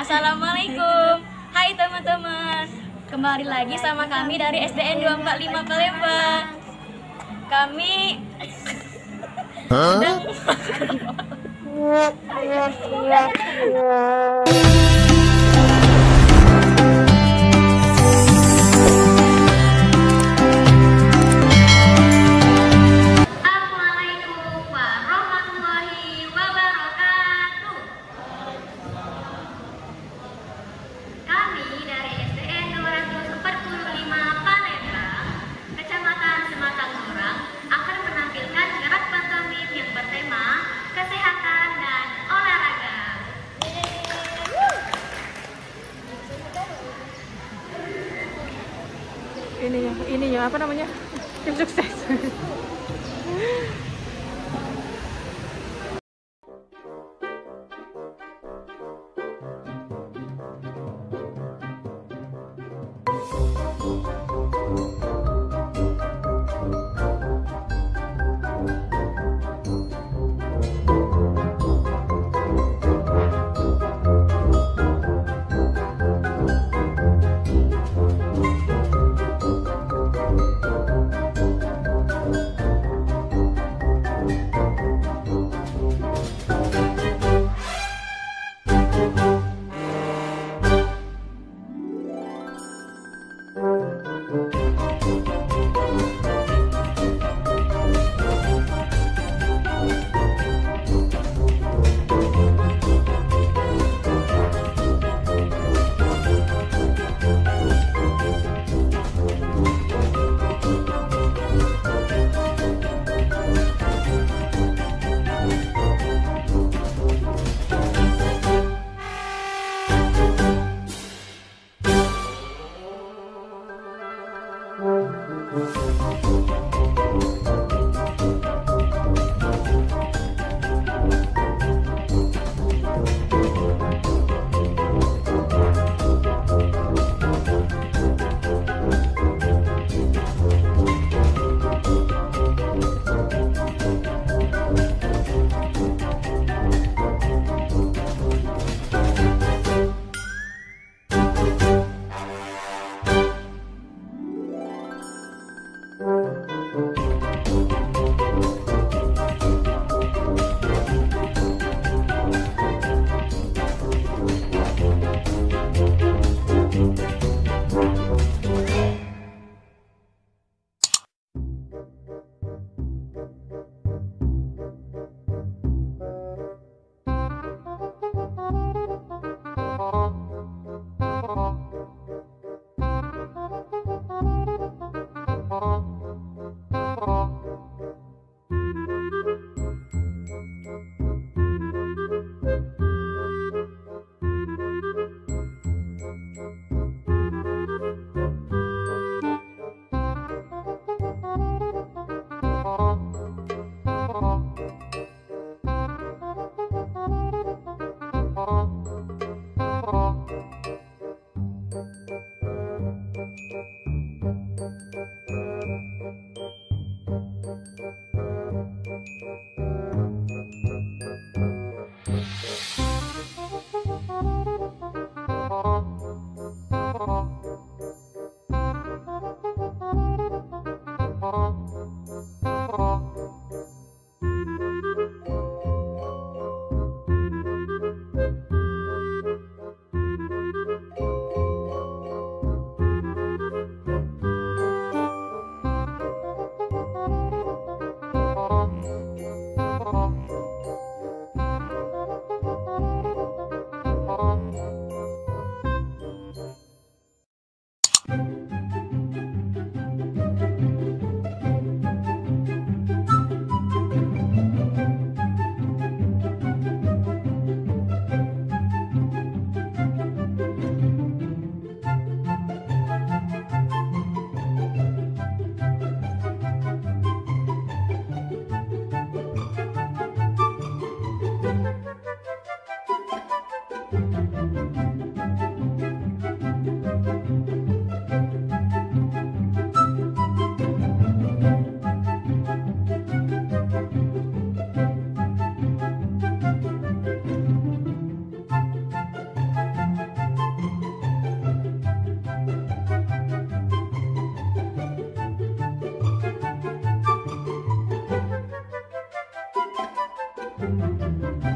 Assalamualaikum. Hai teman-teman. Kembali lagi sama kami dari SDN 245 Palembang. Kami sedang ini ya ini ya apa namanya? Tim sukses Música